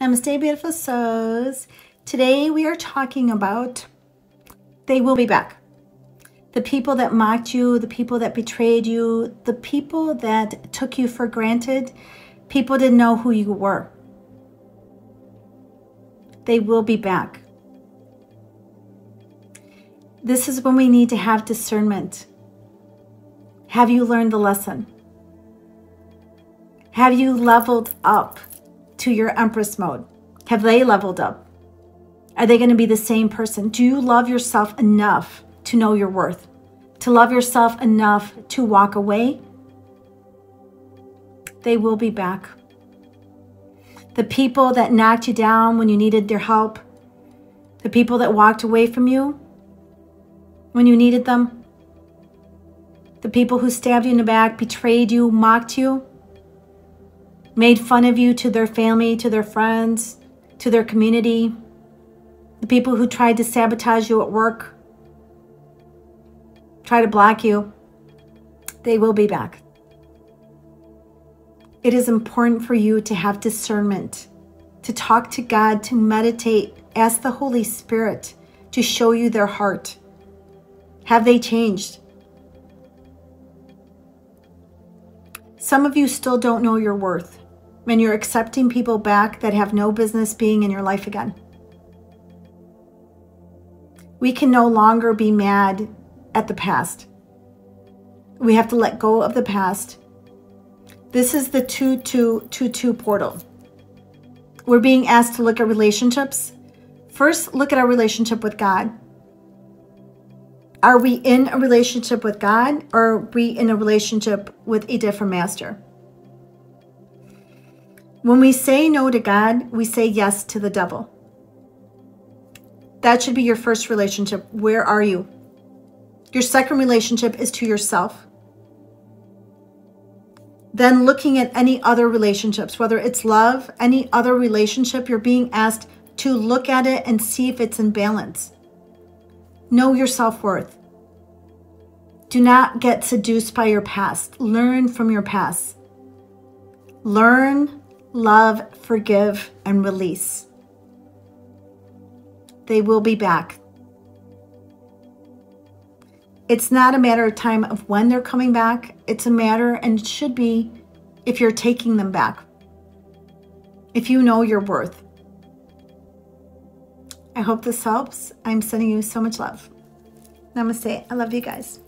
Namaste, beautiful souls. Today we are talking about they will be back. The people that mocked you, the people that betrayed you, the people that took you for granted, people didn't know who you were. They will be back. This is when we need to have discernment. Have you learned the lesson? Have you leveled up? To your Empress mode? Have they leveled up? Are they going to be the same person? Do you love yourself enough to know your worth? To love yourself enough to walk away? They will be back. The people that knocked you down when you needed their help, the people that walked away from you when you needed them, the people who stabbed you in the back, betrayed you, mocked you, made fun of you to their family, to their friends, to their community, the people who tried to sabotage you at work, try to block you, they will be back. It is important for you to have discernment, to talk to God, to meditate, ask the Holy Spirit to show you their heart. Have they changed? Some of you still don't know your worth and you're accepting people back that have no business being in your life again. We can no longer be mad at the past. We have to let go of the past. This is the 2222 portal. We're being asked to look at relationships. First, look at our relationship with God. Are we in a relationship with God or are we in a relationship with a different master? When we say no to God, we say yes to the devil. That should be your first relationship. Where are you? Your second relationship is to yourself. Then looking at any other relationships, whether it's love, any other relationship, you're being asked to look at it and see if it's in balance. Know your self worth. Do not get seduced by your past. Learn from your past. Learn love, forgive, and release. They will be back. It's not a matter of time of when they're coming back. It's a matter, and it should be, if you're taking them back. If you know your worth. I hope this helps. I'm sending you so much love. Namaste. I love you guys.